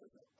to them.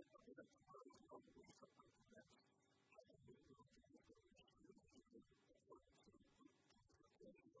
なるほど。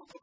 talk about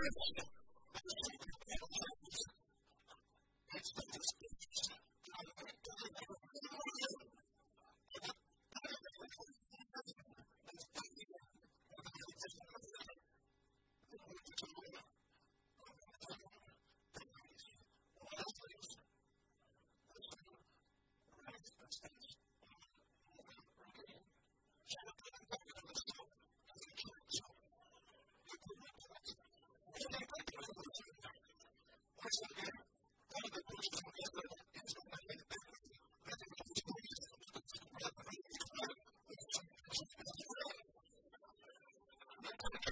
river.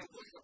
and worship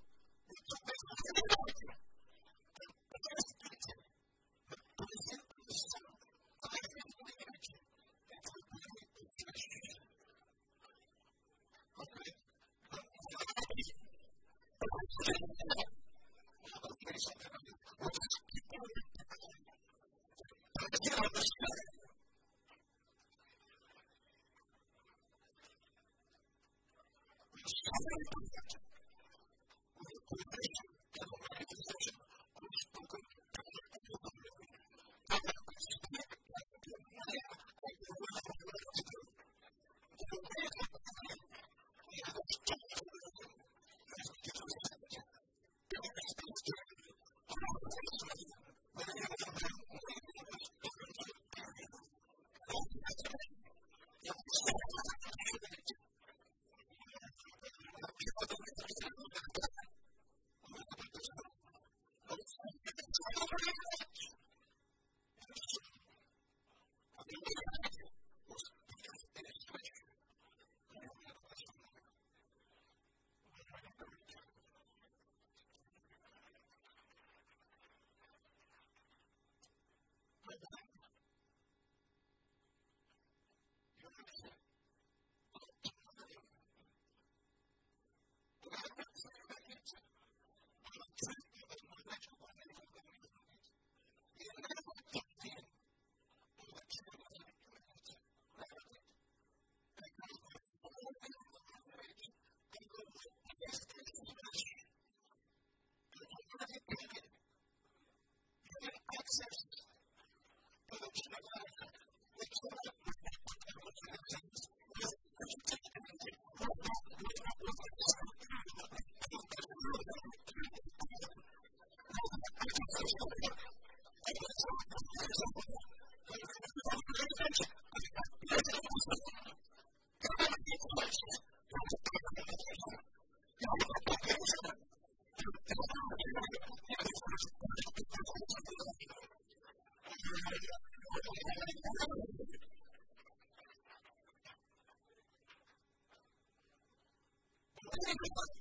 think of us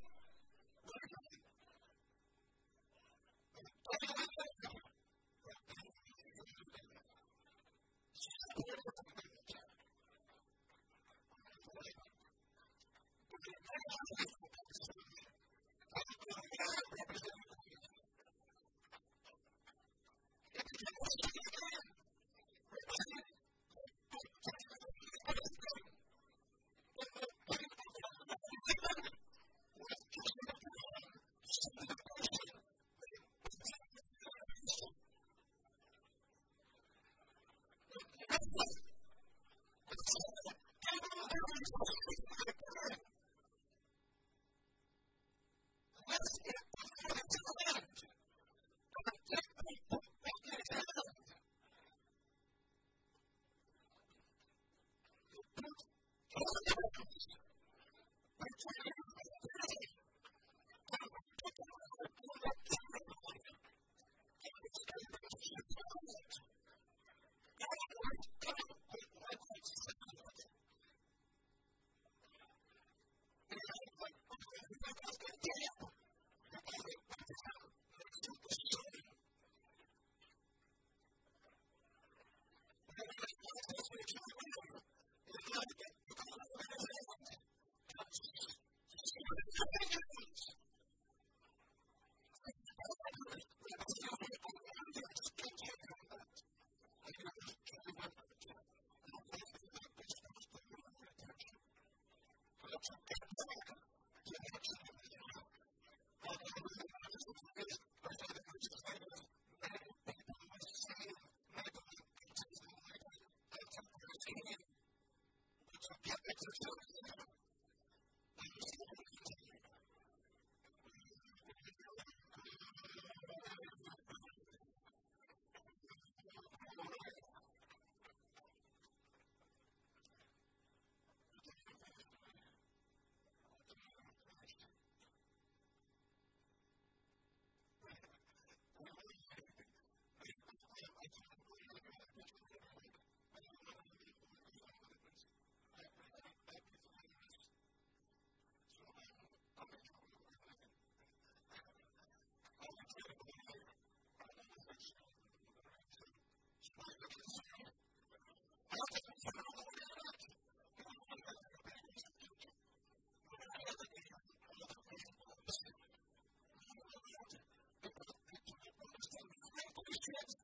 transgender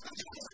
Thank you.